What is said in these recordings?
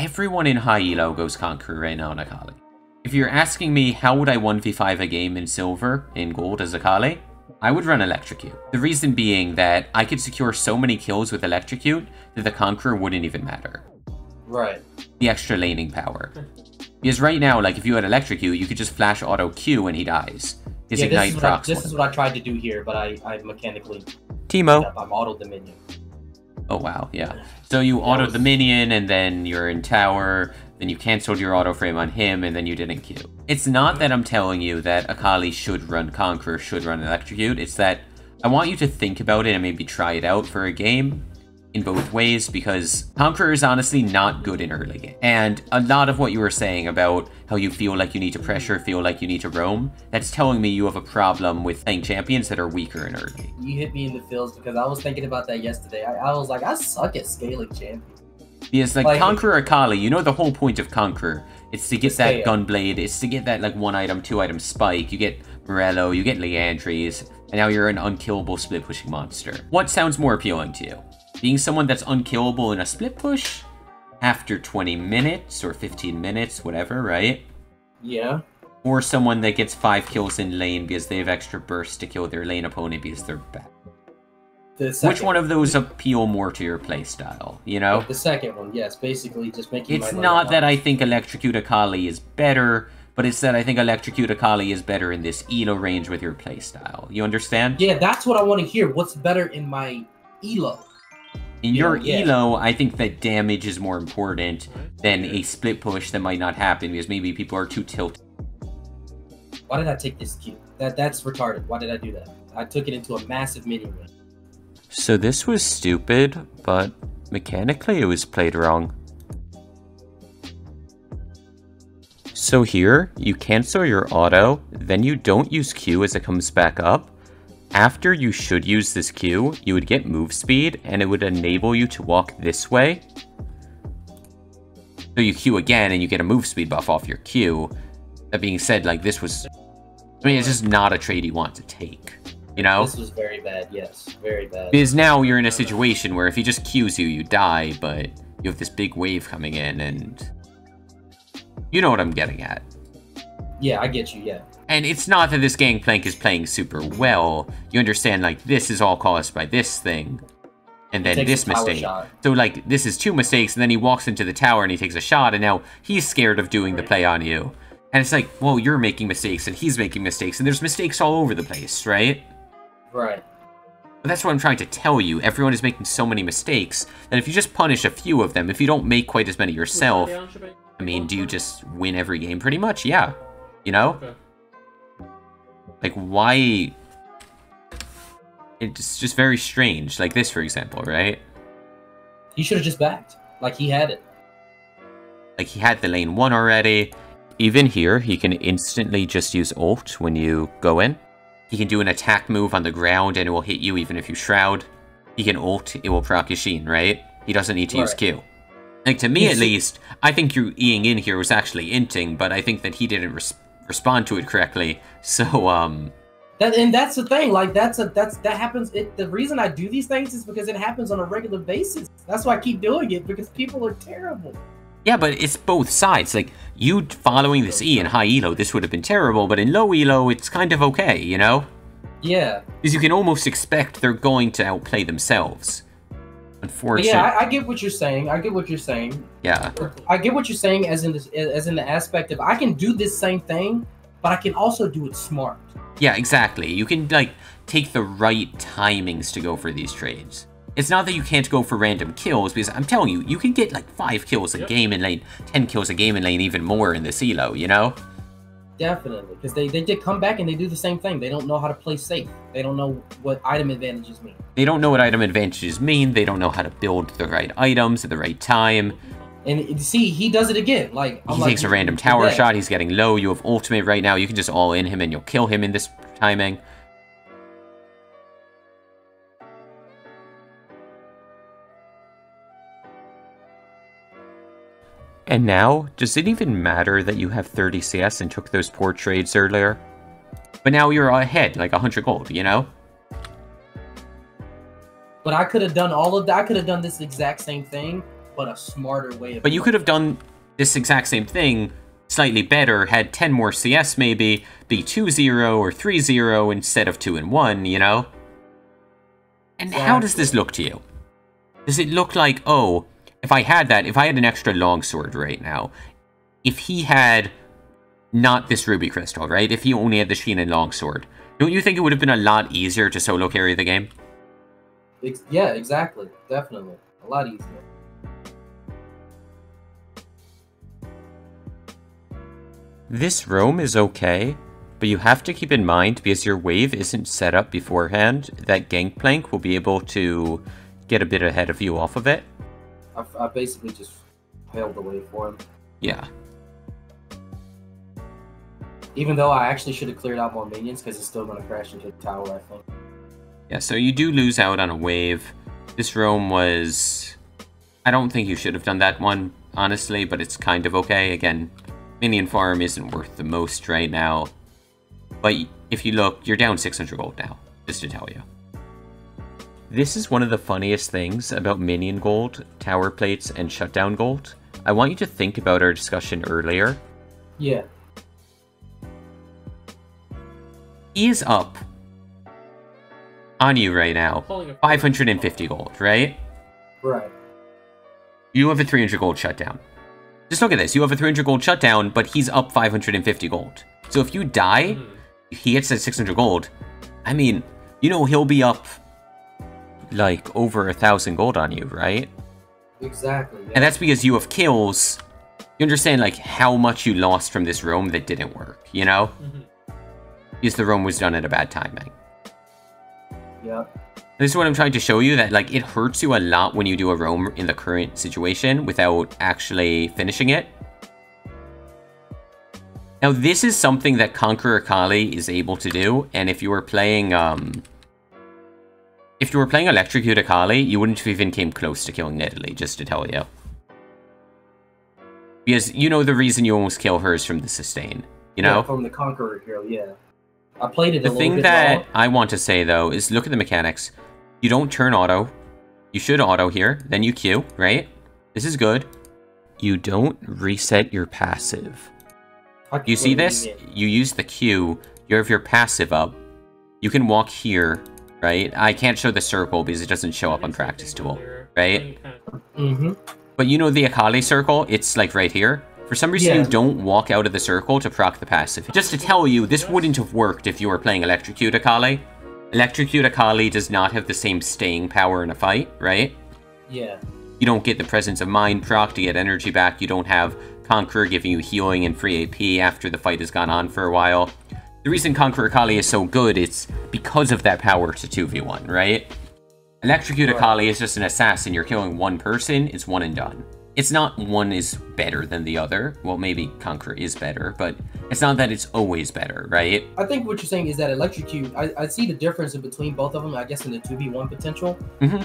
everyone in high elo goes Conqueror right now on Akali. If you're asking me how would I 1v5 a game in silver, in gold as Akali, I would run Electrocute. The reason being that I could secure so many kills with Electrocute that the Conqueror wouldn't even matter. Right. The extra laning power. Because right now, like if you had Electrocute, you could just flash auto Q and he dies. His yeah, Ignite this is, what I, this is what I tried to do here, but I, I mechanically Timo. I'm auto the minion. Oh wow, yeah. So you auto the minion, and then you're in tower, then you canceled your auto frame on him, and then you didn't Q. It's not that I'm telling you that Akali should run Conqueror, should run Electrocute, it's that I want you to think about it and maybe try it out for a game in both ways, because Conqueror is honestly not good in early game. And a lot of what you were saying about how you feel like you need to pressure, feel like you need to roam, that's telling me you have a problem with playing champions that are weaker in early. You hit me in the feels because I was thinking about that yesterday. I, I was like, I suck at scaling champions. Yes, like, Like- Conqueror Akali, you know the whole point of Conqueror. It's to get that Gunblade, it's to get that like one item, two item spike, you get Morello, you get Liandry's, and now you're an unkillable split pushing monster. What sounds more appealing to you? Being someone that's unkillable in a split push? After 20 minutes or 15 minutes, whatever, right? Yeah. Or someone that gets 5 kills in lane because they have extra burst to kill their lane opponent because they're bad. The Which one of those appeal more to your playstyle, you know? The second one, yes. Basically, just making. It. It's not that. I think Electrocute Akali is better, but it's that I think Electrocute Akali is better in this Elo range with your playstyle. You understand? Yeah, that's what I want to hear. What's better in my elo? In your yeah. Elo, I think that damage is more important than a split push that might not happen because maybe people are too tilted. Why did I take this cube? That that's retarded. Why did I do that? I took it into a massive win. So this was stupid, but mechanically it was played wrong. So here, you cancel your auto, then you don't use Q as it comes back up. After you should use this Q, you would get move speed, and it would enable you to walk this way. So you Q again, and you get a move speed buff off your Q. That being said, like, this was... I mean, it's just not a trade you want to take, you know? This was very bad. Yes, very bad. Because now you're in a situation where if he just Qs you, you die, but you have this big wave coming in, and you know what I'm getting at. Yeah, I get you. Yeah. And it's not that this gangplank is playing super well. You understand, like, this is all caused by this thing, and then this mistake. shot. So, like, this is two mistakes, and then he walks into the tower and he takes a shot, and now he's scared of doing the play on you. And it's like, well, you're making mistakes, and he's making mistakes, and there's mistakes all over the place, right? Right. But that's what I'm trying to tell you. Everyone is making so many mistakes that if you just punish a few of them, if you don't make quite as many yourself, I mean, do you just win every game pretty much? Yeah. You know? Like, why... It's just very strange. Like this, for example, right? He should have just backed. Like he had it. Like, he had the lane 1 already. Even here, he can instantly just use ult when you go in. He can do an attack move on the ground and it will hit you even if you shroud. He can ult, it will proc your sheen, right? He doesn't need to use Right. Q. Like, to me You at least, I think your Eing in here was actually inting, but I think that he didn't res- respond to it correctly. So, um, That and that's the thing. Like that's a that's that happens. It the reason I do these things is because it happens on a regular basis. That's why I keep doing it because people are terrible. yeah, but it's both sides. Like, you following this E in high elo, this would have been terrible, but in low elo, it's kind of okay, you know? Yeah. Because you can almost expect they're going to outplay themselves. But Unfortunately. yeah, I, I get what you're saying. I get what you're saying. yeah. I get what you're saying as in this, as in the aspect of I can do this same thing, but I can also do it smart. Yeah, exactly. You can, like, take the right timings to go for these trades. It's not that you can't go for random kills, because I'm telling you, you can get, like, 5 kills a game in lane, 10 kills a game in lane, even more in this elo, you know? Definitely, because they they did come back and they do the same thing. They don't know how to play safe. They don't know what item advantages mean. They don't know what item advantages mean, they don't know how to build the right items at the right time. And see, he does it again. Like I'm He like, takes a random tower shot, he's getting low, you have ultimate right now, you can just all in him and you'll kill him in this timing. And now, does it even matter that you have 30 CS and took those poor trades earlier? But now you're ahead, like 100 gold, you know? But I could have done all of that. I could have done this exact same thing, but a smarter way of. But you could have done this exact same thing slightly better, had 10 more CS maybe, be 2-0 or 3-0 instead of 2 and 1, you know? And how does this look to you? Does it look like, oh, if I had that, if I had an extra longsword right now, if he had not this ruby crystal, right? If he only had the Sheen and longsword, don't you think it would have been a lot easier to solo carry the game? Ex- yeah, exactly. Definitely. A lot easier. This roam is okay, but you have to keep in mind, because your wave isn't set up beforehand, that Gangplank will be able to get a bit ahead of you off of it. I, I basically just held the wave for him. Yeah. Even though I actually should have cleared out more minions, because it's still going to crash into the tower, I think. Yeah, so you do lose out on a wave. This roam was... I don't think you should have done that one, honestly, but it's kind of okay. Again, Minion farm isn't worth the most right now. But if you look, you're down 600 gold now, just to tell you. This is one of the funniest things about minion gold, tower plates, and shutdown gold. I want you to think about our discussion earlier. Yeah. He is up on you right now. 550 gold, right? Right. You have a 300 gold shutdown. Just look at this. You have a 300 gold shutdown, but he's up 550 gold. So if you die, mm. he hits at 600 gold. I mean, you know he'll be up like over a thousand gold on you, right? Exactly. Yeah. And that's because you have kills. You understand like how much you lost from this roam that didn't work, you know? Mm -hmm. Because the roam was done at a bad timing. Yeah. This is what I'm trying to show you, that like it hurts you a lot when you do a roam in the current situation without actually finishing it. Now this is something that Conqueror Kali is able to do, and if you were playing, um... If you were playing Electrocute Akali, you wouldn't have even came close to killing Nidalee, just to tell you. Because you know the reason you almost kill her is from the sustain, you know? Yeah, from the Conqueror Girl, yeah. I played it The thing that I want to say, though, is look at the mechanics. You don't turn auto. You should auto here. Then you Q, right? This is good. You don't reset your passive. You see this? You use the Q. You have your passive up. You can walk here, right? I can't show the circle because it doesn't show up on practice tool, right? Mm-hmm. But you know the Akali circle? It's like right here. For some reason, yeah. you don't walk out of the circle to proc the passive. Just to tell you, this wouldn't have worked if you were playing Electrocute Akali. Electrocute Akali does not have the same staying power in a fight, right? Yeah. You don't get the presence of mind proc to get energy back. You don't have Conqueror giving you healing and free AP after the fight has gone on for a while. The reason Conqueror Akali is so good, it's because of that power to 2v1, right? Electrocute. Akali is just an assassin. You're killing one person, it's one and done it's not one is better than the other. Well, maybe Conqueror is better, but it's not that it's always better, right? I think what you're saying is that Electrocute, I, I see the difference in between both of them, I guess, in the 2v1 potential. Mm-hmm.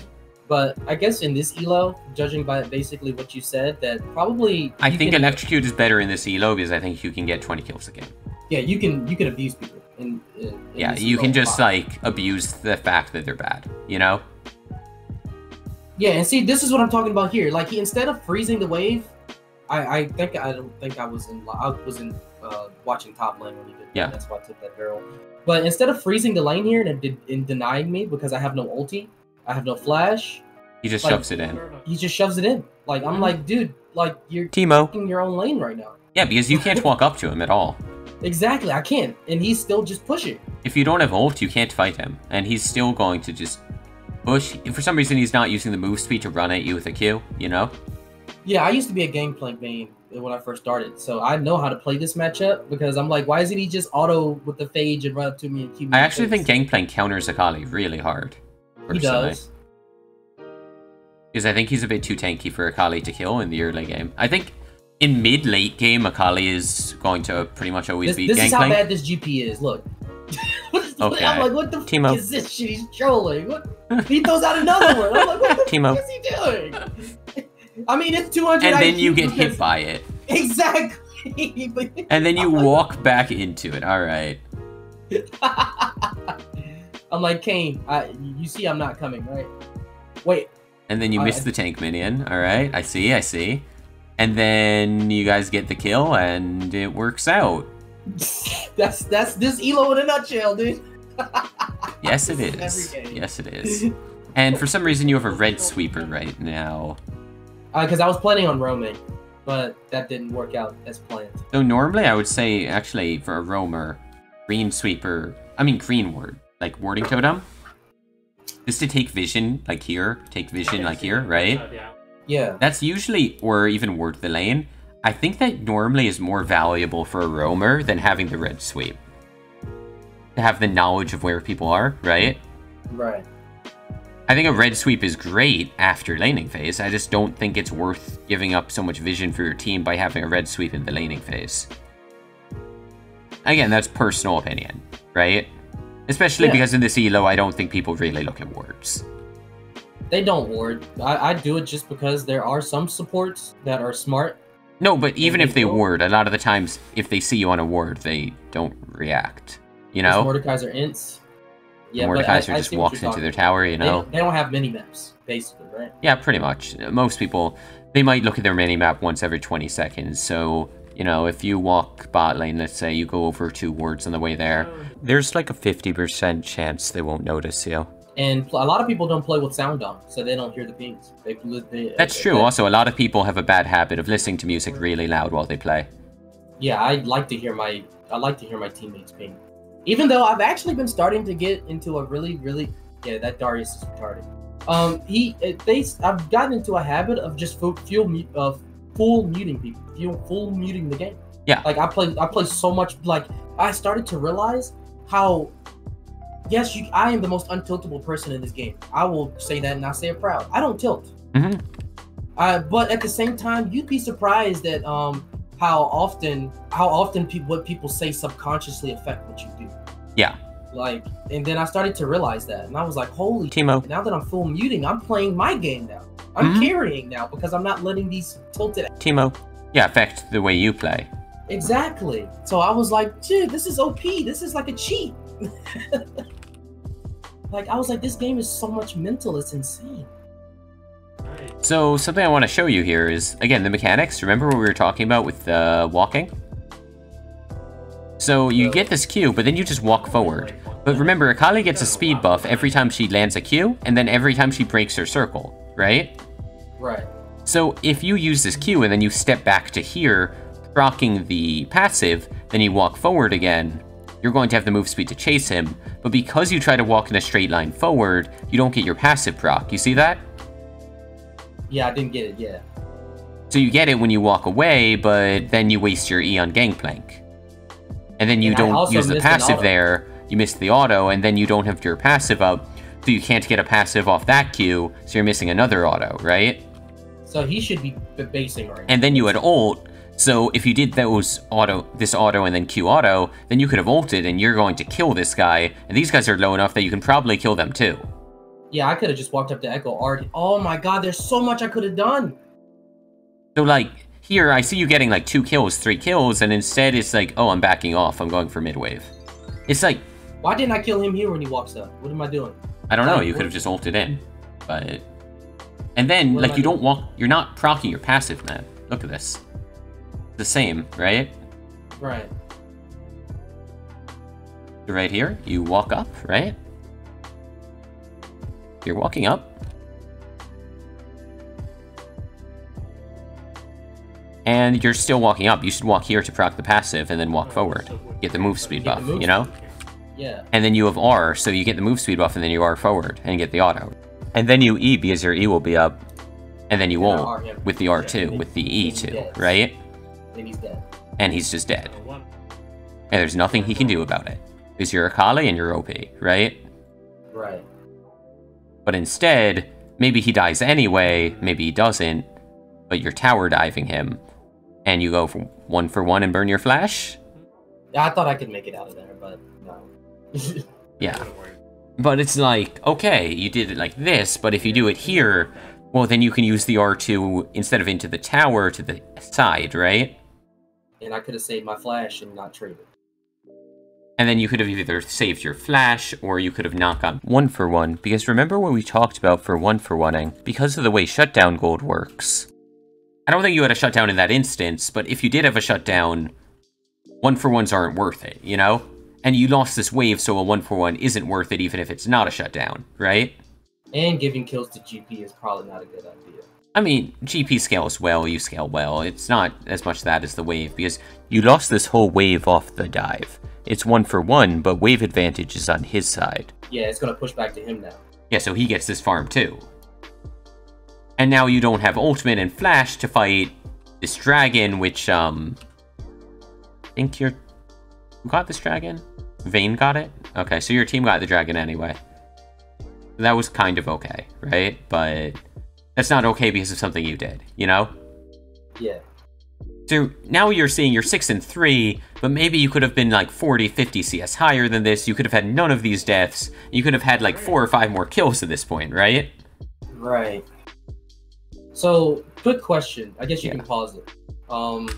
But I guess in this elo, judging by basically what you said, that probably I think Electrocute is better in this elo because I think you can get 20 kills a game. Yeah, you can you can abuse people. In, in, in yeah, you can just like abuse the fact that they're bad, you know? Yeah, and see, this is what I'm talking about here. Like, he instead of freezing the wave, I, I think I don't think I was in I was in uh, watching top lane when he did. Yeah, that's why I took that barrel. But instead of freezing the lane here and, in denying me because I have no ulti, I have no flash. He just like, shoves it in. He just shoves it in. Like I'm mm-hmm. like, dude, like you're Teemo in your own lane right now. Yeah, because you can't walk up to him at all. Exactly, I can't, and he's still just pushing. If you don't have ult, you can't fight him, and he's still going to just Bush, for some reason, he's not using the move speed to run at you with a Q, you know? Yeah, I used to be a Gangplank main when I first started, so I know how to play this matchup because I'm like, why isn't he just auto with the Phage and run up to me and Q me? I actually think Gangplank counters Akali really hard. Personally. He does. Because I think he's a bit too tanky for Akali to kill in the early game. I think in mid-late game, Akali is going to pretty much always this, be This Gangplank. is how bad this GP is, look. Okay. I'm like, what the Teemo. fuck is this shit? He's trolling. What? He throws out another one. I'm like, what the Teemo. fuck is he doing? I mean, it's 200 And then you get hit by it. Exactly. and then you walk back into it. All right. I'm like, Kayn, I, you see I'm not coming, right? Wait, And then you I- miss the tank minion. All right, I see, I see. And then you guys get the kill, and it works out. that's that's this Elo in a nutshell, dude. Yes, it is. Yes, it is. And for some reason, you have a red sweeper right now. Uh, because I was planning on roaming, but that didn't work out as planned. So normally, I would say actually for a roamer, green sweeper. I mean green ward, like warding totem. Just to take vision, like here, take vision, like here, right? Yeah. That's usually, or even ward the lane. I think that normally is more valuable for a roamer than having the red sweep. To have the knowledge of where people are, right? Right. I think a red sweep is great after laning phase. I just don't think it's worth giving up so much vision for your team by having a red sweep in the laning phase. Again, that's personal opinion, right? Especially Yeah. because in this elo, I don't think people really look at wards. They don't ward. I, I do it just because there are some supports that are smart. No, but even if they don't? ward, a lot of the times, if they see you on a ward, they don't react. You know? Mordekai's are ints. Yeah, but Mordekaiser I, I just walks into their tower, you know? They, they don't have mini maps, basically, right? Yeah, pretty much. Most people, they might look at their mini map once every 20 seconds. So, you know, if you walk bot lane, let's say you go over two wards on the way there, there's like a 50% chance they won't notice you. And pl- a lot of people don't play with sound on, so they don't hear the pings. They, they, That's they- true. Also, a lot of people have a bad habit of listening to music really loud while they play. Yeah, I like to hear my I like to hear my teammates ping. Even though I've actually been starting to get into a really, really yeah, that Darius is retarded. Um, he it, they I've gotten into a habit of just full full of full muting people, full full muting the game. Yeah. Like I play I play so much like I started to realize how yes you I am the most untiltable person in this game. I will say that and I say it proud. I don't tilt. Mhm. Uh, but at the same time, you'd be surprised at um how often how often people what people say subconsciously affect what you do. Yeah. Like, and then I started to realize that, and I was like, holy. Timo. Now that I'm full muting, I'm playing my game now. I'm Mhm. carrying now because I'm not letting these tilted. Timo. Yeah, affect the way you play. Exactly. So I was like, dude, this is OP. This is like a cheat. like I was like, this game is so much mental. It's insane. So, something I want to show you here is, again, the mechanics. Remember what we were talking about with uh, walking? So, you get this Q, but then you just walk forward. But remember, Akali gets a speed buff every time she lands a Q, and then every time she breaks her circle, right? Right. So, if you use this Q and then you step back to here, proccing the passive, then you walk forward again, you're going to have the move speed to chase him. But because you try to walk in a straight line forward, you don't get your passive proc. You see that? Yeah, I didn't get it. Yeah. So you get it when you walk away, but then you waste your E on Gangplank. And then you And don't use the passive there, you miss the auto, and then you don't have your passive up, so you can't get a passive off that Q, so you're missing another auto, right? So he should be basing right. And then you had ult, so if you did those auto, this auto and then Q auto, then you could have ulted and you're going to kill this guy, and these guys are low enough that you can probably kill them too. Yeah, I could have just walked up to Echo Art. Oh my god, there's so much I could have done. So like, here I see you getting like two kills, three kills, and instead it's like, oh, I'm backing off, I'm going for mid wave. It's like, Why didn't I kill him here when he walks up? What am I doing? I don't know, you could have just ulted in. But and then What like I you don't doing? walk you're not proccing your passive, man. Look at this. The same, right? Right. Right here, you walk up, right? You're walking up. And you're still walking up. You should walk here to proc the passive and then walk forward. Get the move speed buff, move you know? Yeah. And then you have R, so you get the move speed buff and then you R forward and get the auto. And then you E because your E will be up. And then you And won't with the R2, with the E2, Yes. right? Then he's dead. And he's just dead. Oh, and there's nothing he can do about it. Because you're Akali and you're OP, right? Right. But instead, maybe he dies anyway, maybe he doesn't, but you're tower diving him, and you go for one for one and burn your flash? Yeah, I thought I could make it out of there, but no. Yeah. But it's like, okay, you did it like this, but if you do it here, well, then you can use the R2 instead of into the tower to the side, right? And I could have saved my flash and not traded. And then you could have either saved your flash or you could have not gone one for one. Because remember what we talked about for one for oneing? Because of the way shutdown gold works. I don't think you had a shutdown in that instance, but if you did have a shutdown, one for ones aren't worth it, you know? And you lost this wave, so a one for one isn't worth it even if it's not a shutdown, right? And giving kills to GP is probably not a good idea. I mean, GP scales well, you scale well. It's not as much that as the wave, because you lost this whole wave off the dive. It's one for one, but wave advantage is on his side. Yeah, it's gonna push back to him now. Yeah, so he gets this farm too. And now you don't have ultimate and flash to fight this dragon, which um I think you're who got this dragon? Vayne got it? Okay, so your team got the dragon anyway. That was kind of okay, right? But that's not okay because of something you did, you know? Yeah. So now you're seeing you're 6 and 3, but maybe you could have been like 40, 50 CS higher than this. You could have had none of these deaths. You could have had like 4 or 5 more kills at this point, right? Right. So, quick question. I guess you Yeah. can pause it. Um,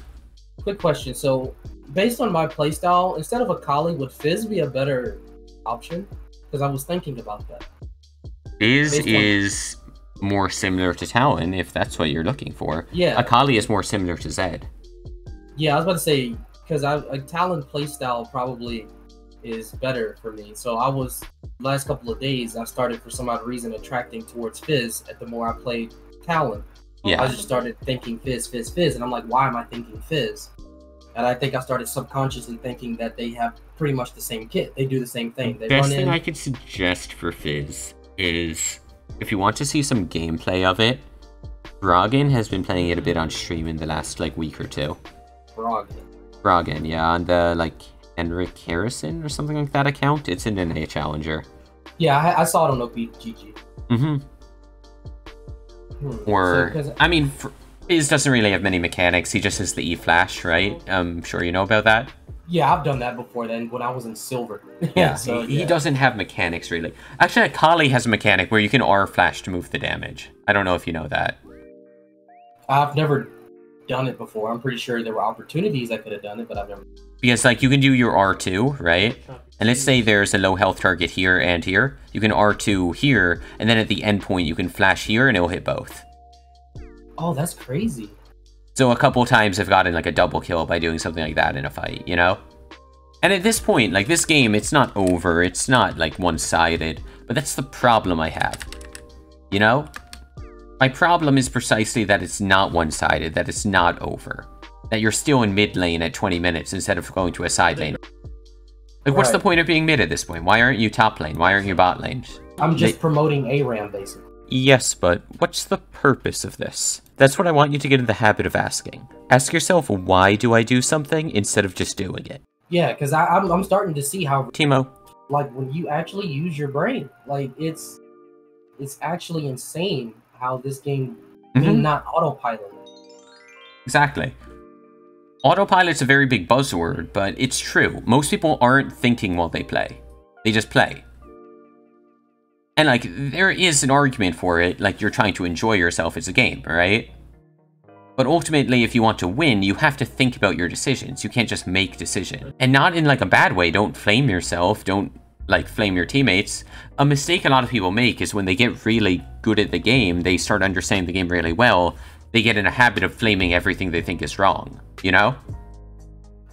quick question. So, based on my playstyle, instead of Akali, would Fizz be a better option? Because I was thinking about that. Fizz is more similar to Talon, if that's what you're looking for. Yeah. Akali is more similar to Zed. Yeah, I was about to say because I a Talon playstyle probably is better for me. So I was last couple of days I started for some odd reason attracting towards Fizz. At the more I played Talon, Yeah. I just started thinking Fizz, Fizz, Fizz, and I'm like, why am I thinking Fizz? And I think I started subconsciously thinking that they have pretty much the same kit. They do the same thing. They Best run in. thing I could suggest for Fizz is if you want to see some gameplay of it, Brogan has been playing it a bit on stream in the last like week or two. Brogan. Brogan, yeah, on the like Henrik Harrison or something like that account. It's an NA challenger. Yeah, I, I saw it on OPGG. Mm-hmm. Hmm. Or, So, I mean, Fizz doesn't really have many mechanics. He just has the E flash, right? I'm sure you know about that. Yeah, I've done that before. Then when I was in silver. Yeah, so he, he doesn't have mechanics really. Actually, uh, Akali has a mechanic where you can R flash to move the damage. I don't know if you know that. I've never done it before. I'm pretty sure there were opportunities I could have done it, but I've never. Because like you can do your R2, right? And let's say there's a low health target here and here. You can R2 here, and then at the end point you can flash here and it'll hit both. Oh, that's crazy. So a couple times I've gotten like a double kill by doing something like that in a fight, you know? And at this point, like this game, it's not over, it's not like one-sided, but that's the problem I have. You know? My problem is precisely that it's not one-sided, that it's not over. That you're still in mid lane at 20 minutes instead of going to a side lane. Like what's the point of being mid at this point? Why aren't you top lane? Why aren't you bot lane? I'm just They- promoting ARAM basically. Yes, but what's the purpose of this? That's what I want you to get in the habit of asking. Ask yourself, why do I do something instead of just doing it? Yeah, because I'm I'm starting to see how Timo, like when you actually use your brain, like it's it's actually insane how this game may Mhm. not autopilot. exactly. Autopilot's a very big buzzword, but it's true. Most people aren't thinking while they play. They just play. And like, there is an argument for it, like you're trying to enjoy yourself as a game, right? But ultimately, if you want to win, you have to think about your decisions. You can't just make decisions. And not in like a bad way. Don't flame yourself. Don't like flame your teammates. A mistake a lot of people make is when they get really good at the game, they start understanding the game really well, they get in a habit of flaming everything they think is wrong. You know?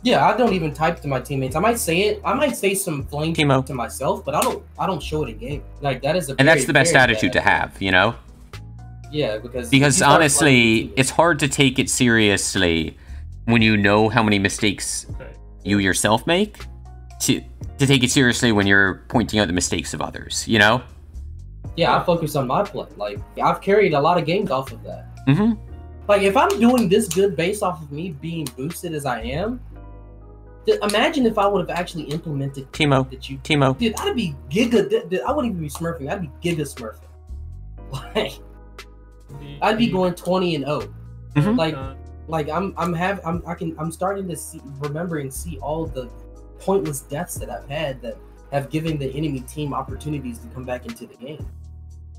Yeah, I don't even type to my teammates. I might say it. I might say some flame Timo. to myself, but I don't. I don't show it in game. Like that is a. And that's the best very attitude to have, you know? Yeah, because Because honestly, it's hard to take it seriously when you know how many mistakes you yourself make to to take it seriously when you're pointing out the mistakes of others, you know? Yeah, I focus on my play. Like I've carried a lot of games off of that. Mm-hmm. Like if I'm doing this good based off of me being boosted as I am, imagine if I would have actually implemented Timo, that you Timo. Dude, I'd be giga. th- th- I wouldn't even be smurfing. I'd be giga smurfing. Like, I'd be going twenty and zero. Mhm. Like, like I'm, I'm have, I'm, I can, I'm starting to see, remember and see all the pointless deaths that I've had that have given the enemy team opportunities to come back into the game.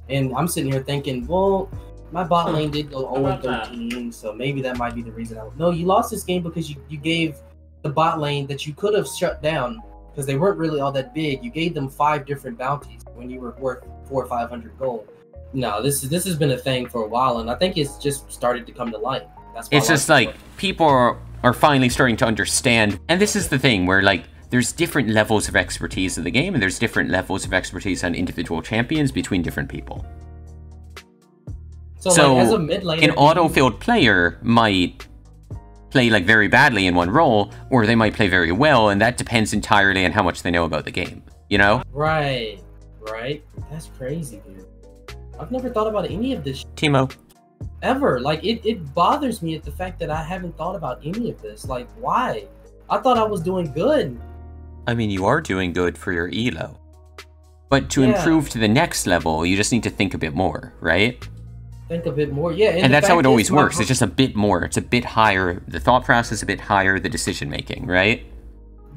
And I'm sitting here thinking, well, my bot lane did go 0 about that? 13, so maybe that might be the reason. I no, you lost this game because you, you gave the bot lane that you could have shut down because they weren't really all that big. You gave them five different bounties when you were worth four or five hundred gold. No, this is this has been a thing for a while, and I think it's just started to come to light. That's It's just like people are, are finally starting to understand. And this is the thing where like there's different levels of expertise in the game and there's different levels of expertise on individual champions between different people. So, So, like, as a mid laner, An auto-filled player might play like very badly in one role or they might play very well and that depends entirely on how much they know about the game, you know? Right, right. That's crazy, dude. I've never thought about any of this Timo, ever. Like, it, it bothers me at the fact that I haven't thought about any of this. Like, why? I thought I was doing good. I mean you are doing good for your elo. But to Yeah. improve to the next level, you just need to think a bit more, right? Think a bit more. Yeah, and, and that's how it always works. pro- It's just a bit more. It's a bit higher. The thought process a bit higher. The decision making, right?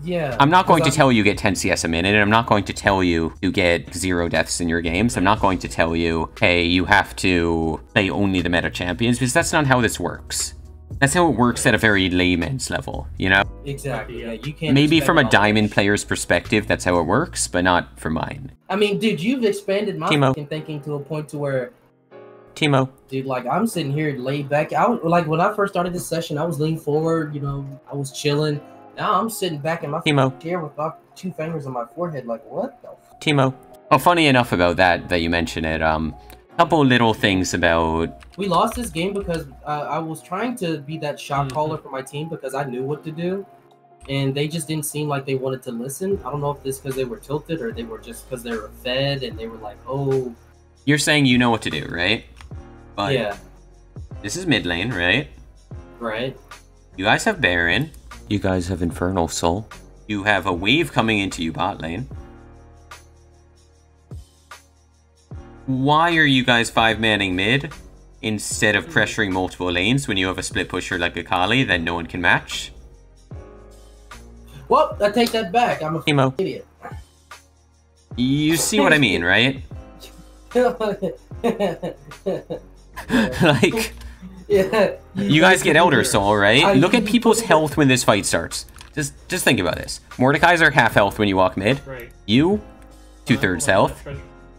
yeah. I'm not going to 'cause tell you get 10 CS a minute. and I'm not going to tell you to get zero deaths in your games. I'm not going to tell you, hey, you have to play only the meta champions because that's not how this works. That's how it works at a very layman's level, you know? Exactly. Yeah, you can't. Maybe from a all- diamond player's perspective, that's how it works, but not for mine. I mean, dude, you've expanded my thinking to a point to where, Timo, dude, like I'm sitting here laid back. I was like when I first started this session, I was leaning forward. You know, I was chilling. Now I'm sitting back in my Timo. chair with my two fingers on my forehead. Like, what the? F-? Timo. Oh, funny enough about that, that you mention it. Um, couple little things about We lost this game because uh, I was trying to be that shot Mm-hmm. Mhm. caller for my team because I knew what to do, and they just didn't seem like they wanted to listen. I don't know if this because they were tilted or they were just because they were fed and they were like, oh, You're saying you know what to do, right? But yeah, this is mid lane, right? right. You guys have Baron. You guys have Infernal Soul. You have a wave coming into you bot lane. Why are you guys five manning mid instead of hmm. pressuring multiple lanes when you have a split pusher like Akali that no one can match? Well, I take that back. I'm a Timo, idiot. you see what I mean, right? like, yeah. you guys get Elder Soul, right? I- Look at people's health when this fight starts. Just, just think about this. Mordecai's are half health when you walk mid. Right. You, two thirds oh, health.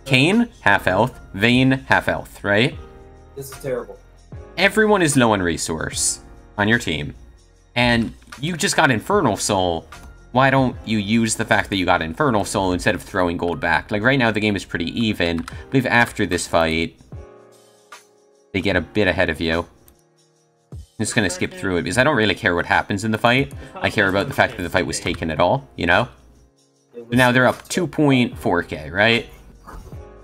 Kayn, half health. Vayne, half health, right? This is terrible. Everyone is low on resource on your team. And you just got Infernal Soul. Why don't you use the fact that you got Infernal Soul instead of throwing gold back? Like, right now, the game is pretty even. I believe after this fight, they get a bit ahead of you. I'm just gonna skip through it because I don't really care what happens in the fight. I care about the fact that the fight was taken at all, you know? It Now they're up 2.4k, right?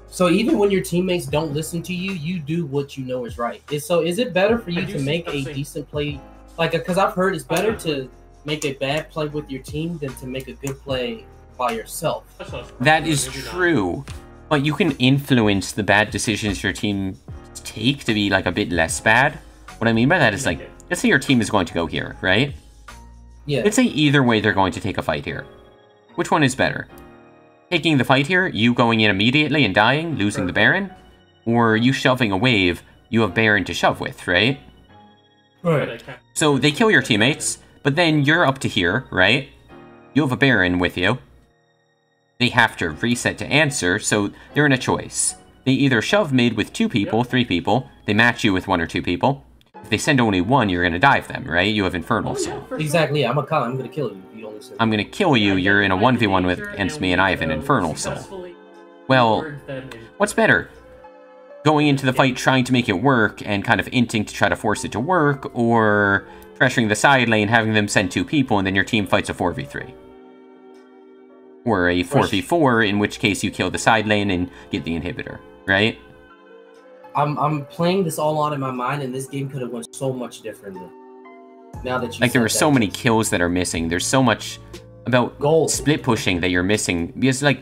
So even when your teammates don't listen to you, you do what you know is right. Is so is it better for you to make a decent play, like because I've heard it's better to make a bad play with your team than to make a good play by yourself. That is true, but you can influence the bad decisions your team take to be like a bit less bad. What I mean by that is like, let's say your team is going to go here, right? Yeah. Let's say either way they're going to take a fight here. Which one is better? Taking the fight here, you going in immediately and dying, losing the Baron? Or you shoving a wave, you have Baron to shove with, right? right? So they kill your teammates, but then you're up to here, right? You have a Baron with you. They have to reset to answer, so they're in a choice. They either shove mid with two people, three people, they match you with one or two people. If they send only one, you're gonna dive them, right? You have Infernal Soul. Exactly. Yeah, I'm a I'm gonna kill you. if You only say I'm gonna kill you, you're in a 1v1 with against me, and I have an Infernal Soul. Well, what's better? Going into the fight trying to make it work and kind of inting to try to force it to work, or pressuring the side lane, having them send two people, and then your team fights a 4v3? Or a 4v4, in which case you kill the side lane and get the inhibitor, right? I'm I'm playing this all on in my mind, and this game could have went so much differently. Now that you Like there are so many kills that are missing. There's so much about Gold. split pushing that you're missing because like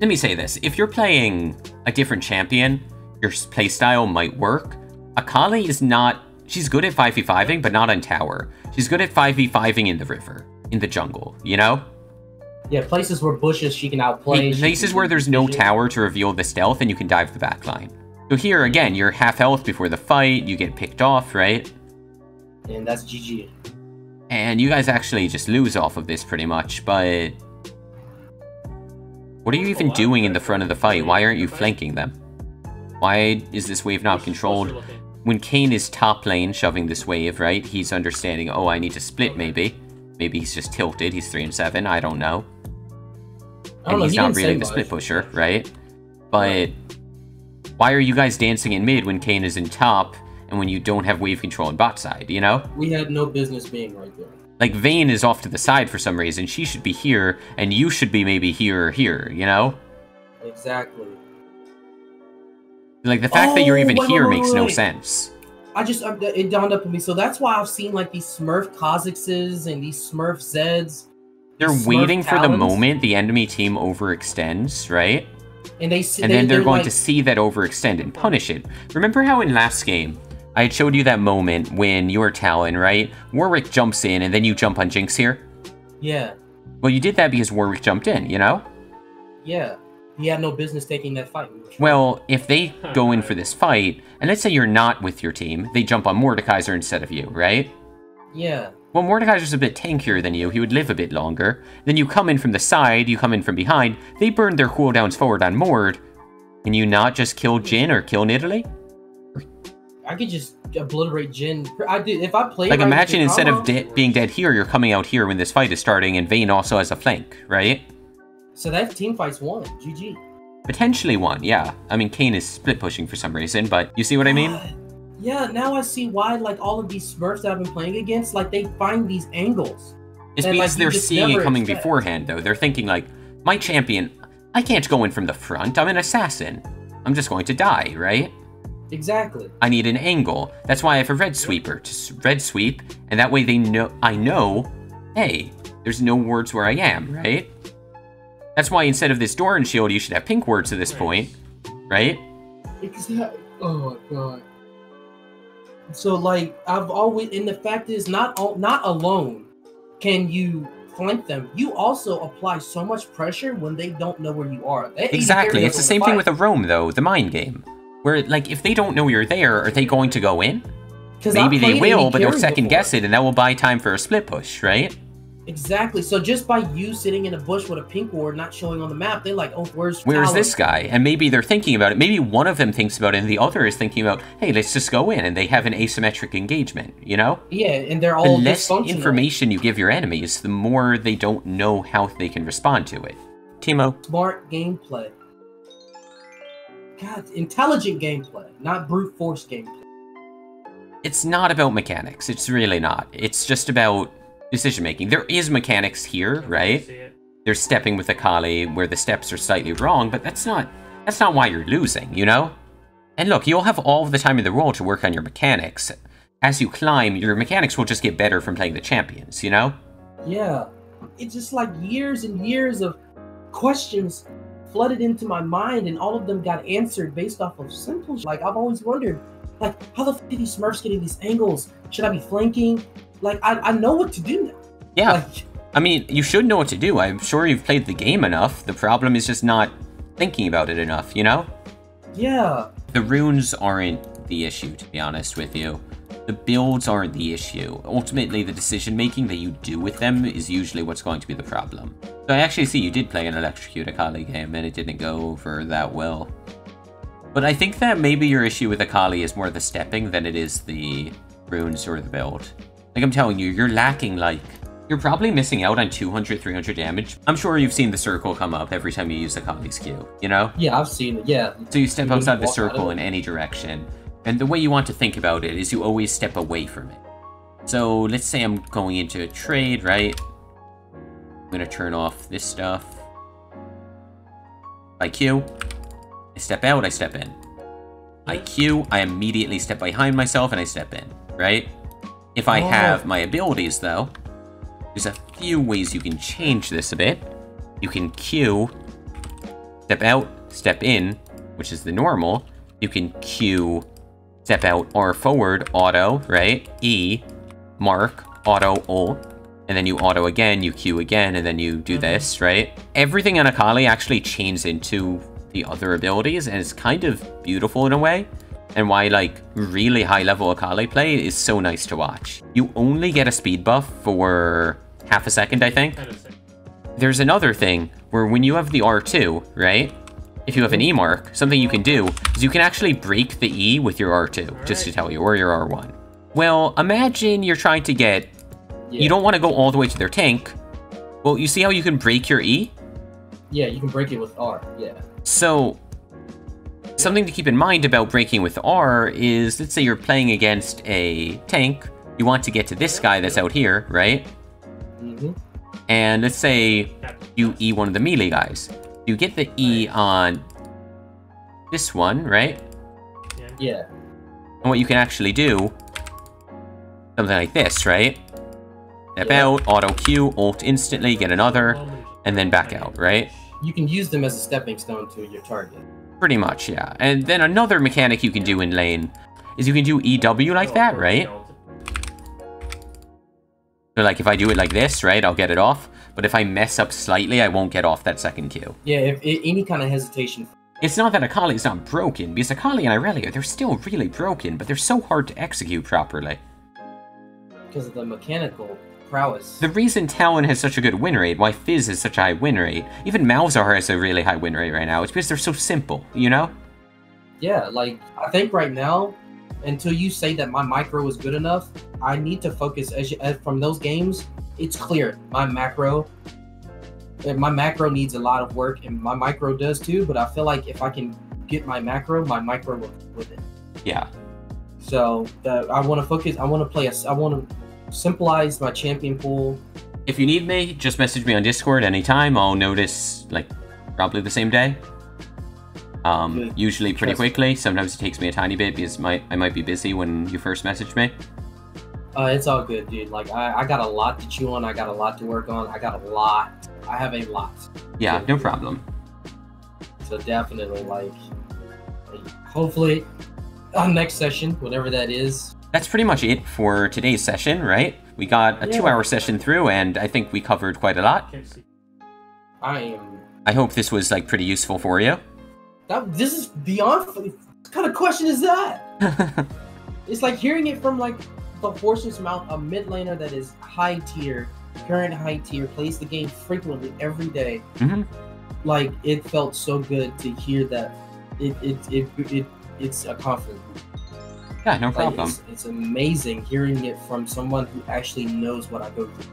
let me say this. If you're playing a different champion, your playstyle might work. Akali is not she's good at 5v5ing, but not on tower. She's good at 5v5ing in the river, in the jungle, you know? Yeah, places where bushes she can outplay. Hey, places where there's no tower to reveal the stealth and you can dive the back line. So here again, you're half health before the fight, you get picked off, right? and that's GG. And you guys actually just lose off of this pretty much, but... What are you even doing in the front of the fight? Why aren't you flanking them? Why is this wave not controlled? When Kayn is top lane shoving this wave, right, he's understanding, oh, I need to split maybe. Maybe he's just tilted, he's 3 and 7, I don't know. And know, he's he not really the much. split pusher, right? But why are you guys dancing in mid when Kayn is in top and when you don't have wave control on bot side, you know? We had no business being right there. Like Vayne is off to the side for some reason. She should be here, and you should be maybe here or here, you know? Exactly. Like the fact that you're Oh, even wait, here wait, makes wait, no wait. sense. I just uh, it dawned up on me. So that's why I've seen like these Smurf Kha'Zix and these Smurf Zeds, They're Smurf waiting for the moment the enemy team overextends, right? and they s- And they, then they're, going like, to see that overextend and punish it. Remember how in last game, I had showed you that moment when you're Talon, right? Warwick jumps in and then you jump on Jinx here? yeah, Well, you did that because Warwick jumped in, you know? yeah. He had no business taking that fight. Well, if they go in for this fight, and let's say you're not with your team, they jump on Mordekaiser instead of you, right? yeah, Well, Mordekaiser's a bit tankier than you, he would live a bit longer. Then you come in from the side, you come in from behind, they burn their cooldowns forward on Mord. Can you not just kill Jhin or kill Nidalee? I could just obliterate Jhin. I did if I played. Like, right imagine instead of de- being dead here, you're coming out here when this fight is starting, and Vayne also has a flank, right? So that team fight's won. GG. Potentially one, yeah. I mean, Kayn is split pushing for some reason, but you see what I mean? God. Yeah, now I see why like all of these Smurfs that I've been playing against, like they find these angles. It's because like, they're seeing it coming expect. beforehand, though. They're thinking, like, my champion, I can't go in from the front. I'm an assassin. I'm just going to die, right? Exactly. I need an angle. That's why I have a red sweeper to red sweep, and that way they know I know, hey, there's no words where I am, right? That's why instead of this Doran shield, you should have pink words at this point, right? Exactly. Oh my god. So like I've always, and the fact is, not al- not alone can you flank them. You also apply so much pressure when they don't know where you are. Exactly. It's the same on thing with a roam, though, the mind game. Where, like, if they don't know you're there, are they going to go in? Maybe they will, but they'll second before. guess it, and that will buy time for a split push, right? Exactly. So just by you sitting in a bush with a pink ward not showing on the map, they're like, "Oh, where's Where's Talon?" this guy? And maybe they're thinking about it. Maybe one of them thinks about it, and the other is thinking about, hey, let's just go in, and they have an asymmetric engagement, you know? Yeah, and they're The all less information you give your enemies, the more they don't know how they can respond to it. Timo, Smart gameplay. God, intelligent gameplay, not brute force gameplay. it's not about mechanics. It's really not. It's just about decision making. There is mechanics here, right? They're stepping with Akali where the steps are slightly wrong, but that's not that's not why you're losing, you know? And look, you'll have all of the time in the world to work on your mechanics. As you climb, your mechanics will just get better from playing the champions, you know? Yeah, it's just like years and years of questions flooded into my mind, and all of them got answered based off of simple. sh- Like I've always wondered, like how the f- did these Smurfs getting these angles? Should I be flanking? Like I, I know what to do now. Yeah. Like, I mean, you should know what to do. I'm sure you've played the game enough. The problem is just not thinking about it enough, you know? yeah, The runes aren't the issue, to be honest with you. The builds aren't the issue. Ultimately, the decision making that you do with them is usually what's going to be the problem. So I actually see you did play an Electrocute Akali game, and it didn't go over that well. But I think that maybe your issue with Akali is more the stepping than it is the runes or the build. Like I'm telling you, you're lacking like... You're probably missing out on 200, 300 damage. I'm sure you've seen the circle come up every time you use the Akali's Q, you know? yeah, I've seen it. Yeah, So you step You outside the walk out of circle in any direction. And the way you want to think about it is you always step away from it. So let's say I'm going into a trade, right? I'm gonna turn off this stuff. I Q. I step out, I step in. I Q, I immediately step behind myself and I step in, right? If I Oh. have my abilities though, there's a few ways you can change this a bit. You can Q, step out, step in, which is the normal. You can Q, step out, or forward, auto, right? E, mark, auto, ult. And then you auto again, you Q again, and then you do mm-hmm. this, right? Everything on Akali actually chains into the other abilities, and it's kind of beautiful in a way. And why like really high level Akali play is so nice to watch. You only get a speed buff for half a second, I think. There's another thing where when you have the R2, right? If you have an E mark, something you can do is you can actually break the E with your R2, just to tell you, or your R1. Well, imagine you're trying to get, Yeah. you don't want to go all the way to their tank. Well, you see how you can break your E? Yeah, you can break it with R. Yeah. So, something to keep in mind about breaking with R is, let's say you're playing against a tank, you want to get to this guy that's out here, right? hmm And let's say you E one of the melee guys. You get the E on this one, right? Yeah. And what you can actually do, something like this, right? Step Yeah. out, auto Q, ult instantly, get another, and then back out, right? You can use them as a stepping stone to your target. Pretty much, yeah. And then another mechanic you can do in lane is you can do EW like that, right? So like if I do it like this, right, I'll get it off. But if I mess up slightly, I won't get off that second Q. Yeah, if, i any kind of hesitation. It's not that Akali's not broken, because Akali and Irelia, they're still really broken, but they're so hard to execute properly. because of the mechanical prowess. The reason Talon has such a good win rate, why Fizz has such a high win rate, even Malzahar has a really high win rate right now, it's because they're so simple, you know? Yeah, like I think right now, until you say that my micro is good enough, I need to focus as, you, as from those games. It's clear my macro, uh, my macro needs a lot of work, and my micro does too. But I feel like if I can get my macro, my micro will with it. Yeah. So the, I want to focus. I want to play a. I want to simplify my champion pool. If you need me, just message me on Discord anytime. I'll notice, like, probably the same day. Um, Good. usually pretty Trust- quickly. Sometimes it takes me a tiny bit because my, I might be busy when you first message me. Uh, it's all good, dude. Like I, I got a lot to chew on. I got a lot to work on. I got a lot. I have a lot. Yeah, no problem. So definitely, like, like, hopefully, on next session, whatever that is. That's pretty much it for today's session, right? We got a Yeah. two hour session through, and I think we covered quite a lot. I am. I hope this was, like, pretty useful for you. That this is beyond. What kind of question is that? It's like hearing it from like the horse's mouth. A mid laner that is high tier, current high tier, plays the game frequently every day. hmm Like it felt so good to hear that. It it it, it it's a confidence. Yeah, no Like problem. it's, it's amazing hearing it from someone who actually knows what I go through.